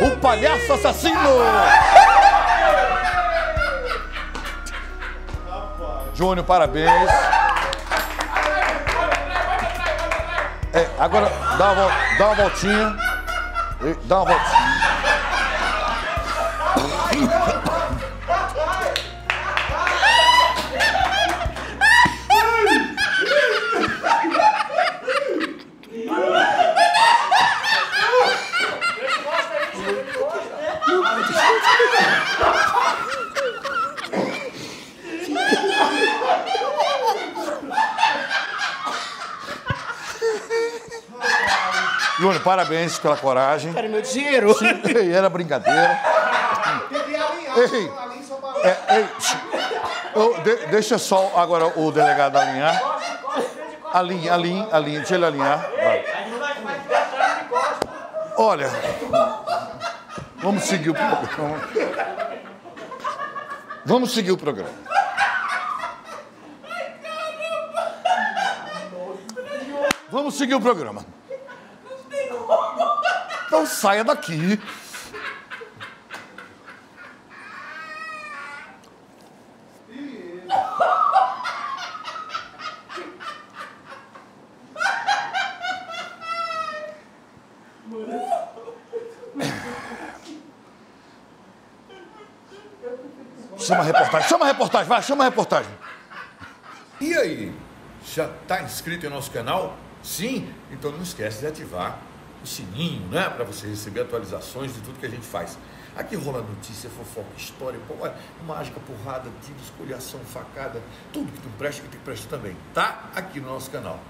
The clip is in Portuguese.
O palhaço assassino! Júnior, parabéns. É, agora dá uma, dá uma voltinha. Dá uma voltinha. Júnior, parabéns pela coragem. Era meu dinheiro. Ei, era brincadeira. Ei, é, ei, eu, de, deixa só agora o delegado alinhar. Alinha, alinha, alinha, deixa ele alinhar. Vai. Olha, vamos seguir o programa. Vamos seguir o programa. Vamos seguir o programa. Então saia daqui. Chama a reportagem, chama a reportagem, vai, chama a reportagem. E aí? Já está inscrito em nosso canal? Sim? Então não esquece de ativar o sininho, né? Para você receber atualizações de tudo que a gente faz. Aqui rola notícia, fofoca, história, é, mágica, porrada, tiro, escolhação, facada, tudo que tu presta que tem que prestar também. Tá aqui no nosso canal.